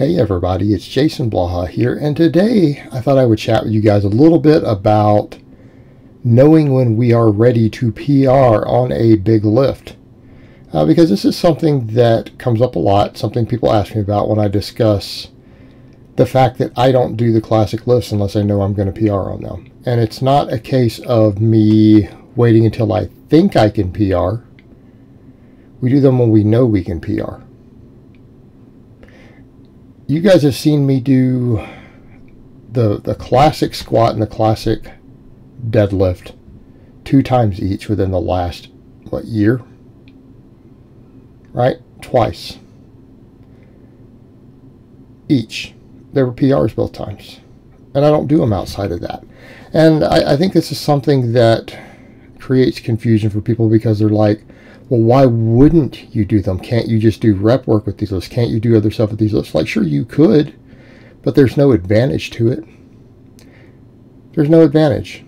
Hey everybody, it's Jason Blaha here, and today I thought I would chat with you guys a little bit about knowing when we are ready to PR on a big lift. Uh, because this is something that comes up a lot, something people ask me about when I discuss the fact that I don't do the classic lifts unless I know I'm going to PR on them. And it's not a case of me waiting until I think I can PR. We do them when we know we can PR you guys have seen me do the the classic squat and the classic deadlift two times each within the last what year? Right? Twice. Each. There were prs both times. And i don't do them outside of that. And I, I think this is something that creates confusion for people because they're like well, why wouldn't you do them? Can't you just do rep work with these lifts? Can't you do other stuff with these lifts? Like, sure, you could, but there's no advantage to it. There's no advantage.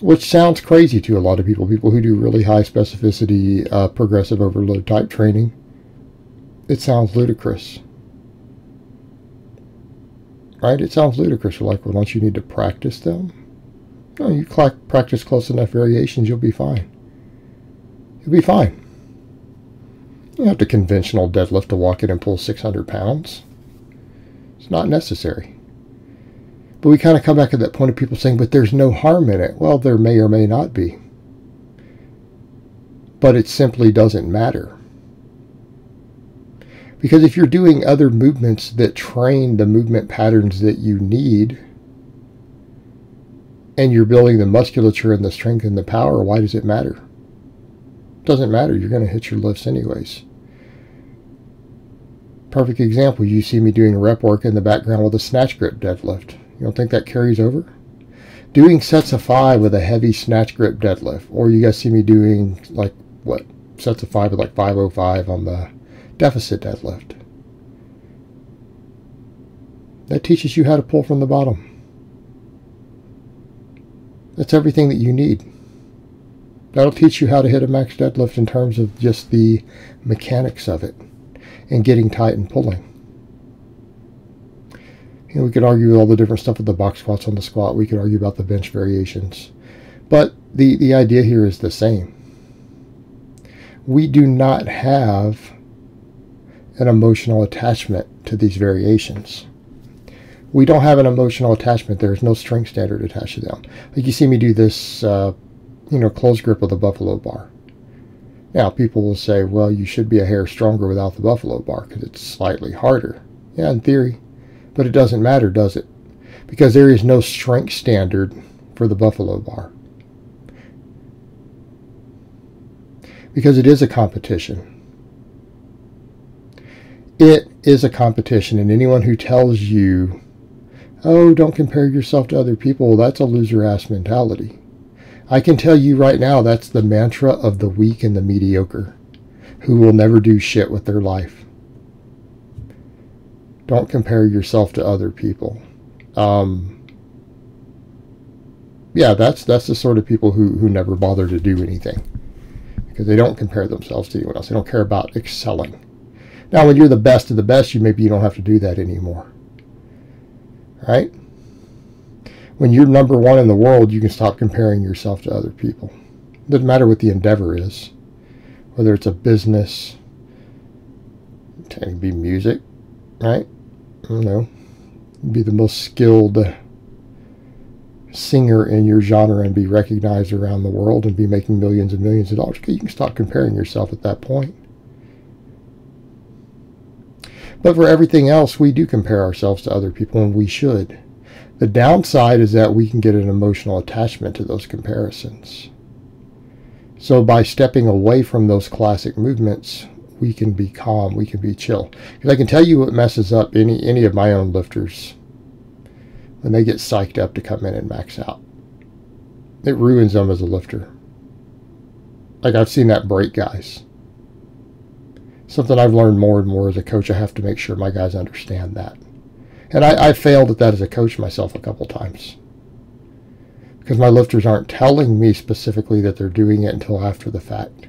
Which sounds crazy to a lot of people, people who do really high specificity uh, progressive overload type training. It sounds ludicrous. Right? It sounds ludicrous. You're like, well, don't you need to practice them? No, you practice close enough variations, you'll be fine. You'll be fine. You don't have to conventional deadlift to walk in and pull 600 pounds. It's not necessary. But we kind of come back to that point of people saying, but there's no harm in it. Well, there may or may not be. But it simply doesn't matter. Because if you're doing other movements that train the movement patterns that you need, and you're building the musculature and the strength and the power, why does it matter? Doesn't matter. You're going to hit your lifts anyways. Perfect example. You see me doing rep work in the background with a snatch grip deadlift. You don't think that carries over? Doing sets of five with a heavy snatch grip deadlift. Or you guys see me doing like what? Sets of five with like 505 on the deficit deadlift. That teaches you how to pull from the bottom. That's everything that you need. That'll teach you how to hit a max deadlift in terms of just the mechanics of it and getting tight and pulling. You know, we could argue all the different stuff with the box squats on the squat. We could argue about the bench variations. But the, the idea here is the same. We do not have an emotional attachment to these variations. We don't have an emotional attachment. There is no strength standard attached to them. Like you see me do this uh, you know, close grip of the buffalo bar. Now, people will say, well, you should be a hair stronger without the buffalo bar because it's slightly harder. Yeah, in theory. But it doesn't matter, does it? Because there is no strength standard for the buffalo bar. Because it is a competition. It is a competition, and anyone who tells you, oh, don't compare yourself to other people, that's a loser ass mentality. I can tell you right now that's the mantra of the weak and the mediocre who will never do shit with their life. Don't compare yourself to other people. Um, yeah, that's that's the sort of people who, who never bother to do anything because they don't compare themselves to anyone else. They don't care about excelling. Now, when you're the best of the best, you maybe you don't have to do that anymore. Right? When you're number one in the world, you can stop comparing yourself to other people. It doesn't matter what the endeavor is, whether it's a business, it can be music, right? You know, be the most skilled singer in your genre and be recognized around the world and be making millions and millions of dollars. You can stop comparing yourself at that point. But for everything else, we do compare ourselves to other people, and we should. The downside is that we can get an emotional attachment to those comparisons. So by stepping away from those classic movements, we can be calm, we can be chill. Because I can tell you what messes up any, any of my own lifters when they get psyched up to come in and max out. It ruins them as a lifter. Like I've seen that break guys. Something I've learned more and more as a coach, I have to make sure my guys understand that. And I, I failed at that as a coach myself a couple times. Because my lifters aren't telling me specifically that they're doing it until after the fact.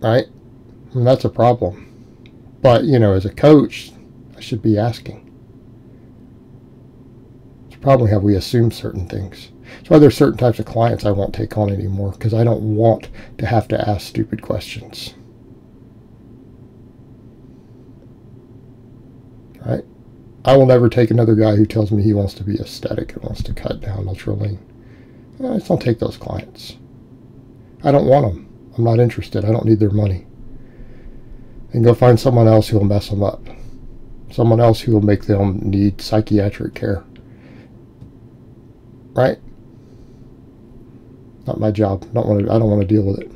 Right? And that's a problem. But, you know, as a coach, I should be asking. It's probably how we assume certain things. That's why there's certain types of clients I won't take on anymore because I don't want to have to ask stupid questions. Right? I will never take another guy who tells me he wants to be aesthetic and wants to cut down ultra lean. I just don't take those clients. I don't want them. I'm not interested. I don't need their money. And go find someone else who will mess them up. Someone else who will make them need psychiatric care. Right? Not my job. Don't want to, I don't want to deal with it.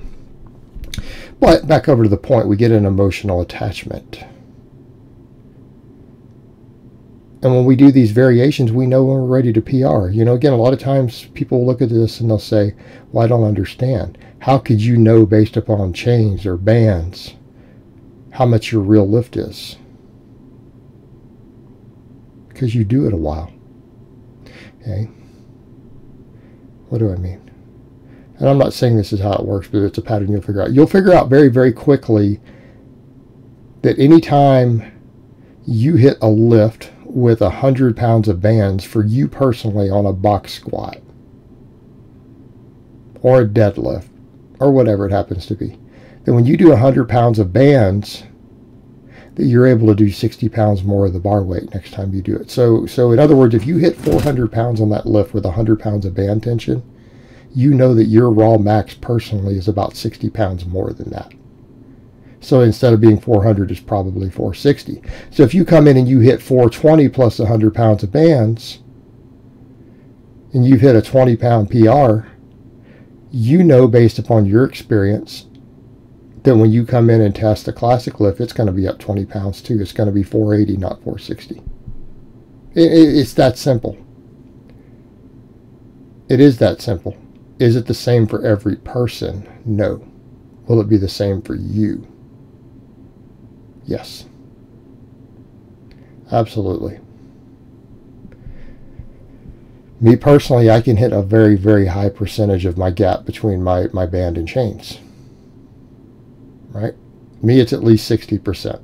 But back over to the point, we get an emotional attachment. And when we do these variations, we know when we're ready to PR. You know, again, a lot of times people look at this and they'll say, Well, I don't understand. How could you know based upon chains or bands how much your real lift is? Because you do it a while. Okay? What do I mean? And I'm not saying this is how it works, but it's a pattern you'll figure out. You'll figure out very, very quickly that anytime you hit a lift with a hundred pounds of bands for you personally on a box squat or a deadlift or whatever it happens to be, then when you do a hundred pounds of bands, that you're able to do 60 pounds more of the bar weight next time you do it. So, so in other words, if you hit 400 pounds on that lift with 100 pounds of band tension, you know that your raw max personally is about 60 pounds more than that. So instead of being 400, it's probably 460. So if you come in and you hit 420 plus 100 pounds of bands, and you've hit a 20 pound PR, you know based upon your experience that when you come in and test the classic lift, it's going to be up 20 pounds too. It's going to be 480, not 460. It, it, it's that simple. It is that simple. Is it the same for every person? No. Will it be the same for you? Yes. Absolutely. Me personally, I can hit a very, very high percentage of my gap between my, my band and chains. Right? Me, it's at least 60%.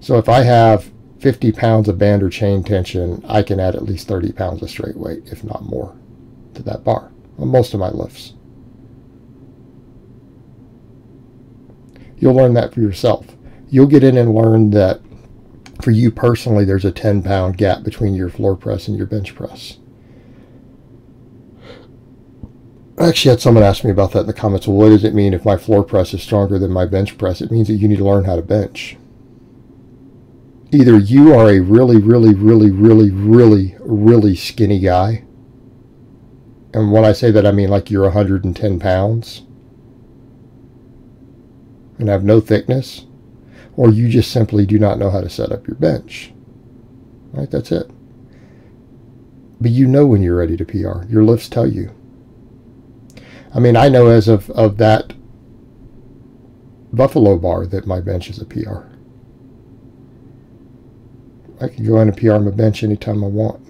So if I have 50 pounds of band or chain tension, I can add at least 30 pounds of straight weight, if not more, to that bar on most of my lifts. You'll learn that for yourself. You'll get in and learn that for you personally, there's a 10 pound gap between your floor press and your bench press. I actually had someone ask me about that in the comments. Well, what does it mean if my floor press is stronger than my bench press? It means that you need to learn how to bench. Either you are a really, really, really, really, really, really skinny guy. And when I say that, I mean like you're 110 pounds and have no thickness or you just simply do not know how to set up your bench. Right? That's it. But you know when you're ready to PR. Your lifts tell you. I mean, I know as of, of that Buffalo bar that my bench is a PR. I can go in and PR my bench anytime I want.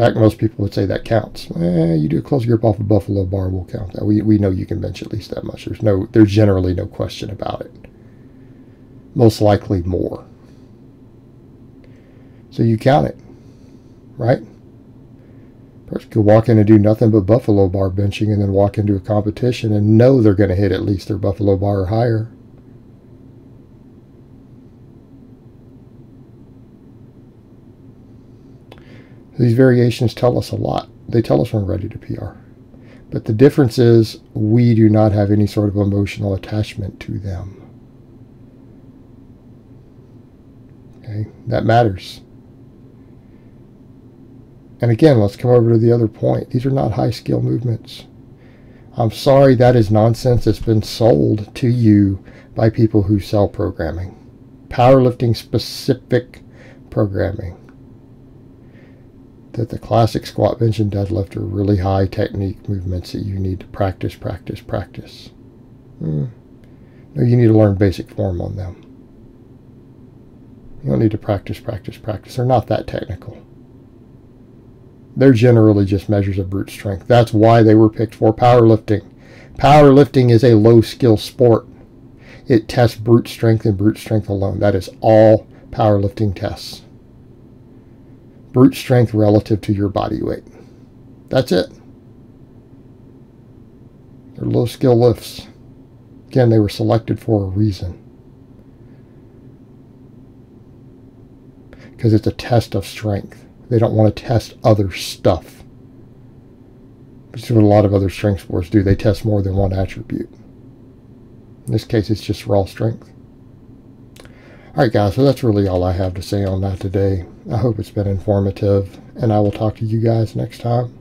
Fact, most people would say that counts. Eh, you do a close grip off a Buffalo bar, will count that. We, we know you can bench at least that much. There's no, there's generally no question about it. Most likely more. So you count it, right? Person could walk in and do nothing but Buffalo bar benching and then walk into a competition and know they're going to hit at least their Buffalo bar or higher. These variations tell us a lot. They tell us when we're ready to PR. But the difference is we do not have any sort of emotional attachment to them. Okay, that matters. And again, let's come over to the other point. These are not high skill movements. I'm sorry that is nonsense that's been sold to you by people who sell programming. Powerlifting specific programming that the classic squat, bench, and deadlift are really high technique movements that you need to practice, practice, practice. Hmm. No, you need to learn basic form on them. You don't need to practice, practice, practice. They're not that technical. They're generally just measures of brute strength. That's why they were picked for powerlifting. Powerlifting is a low skill sport. It tests brute strength and brute strength alone. That is all powerlifting tests. Brute strength relative to your body weight. That's it. They're low skill lifts. Again, they were selected for a reason. Because it's a test of strength. They don't want to test other stuff. Which is what a lot of other strength sports do. They test more than one attribute. In this case, it's just raw strength. Alright guys, so that's really all I have to say on that today. I hope it's been informative, and I will talk to you guys next time.